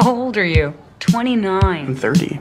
How old are you? 29. I'm 30.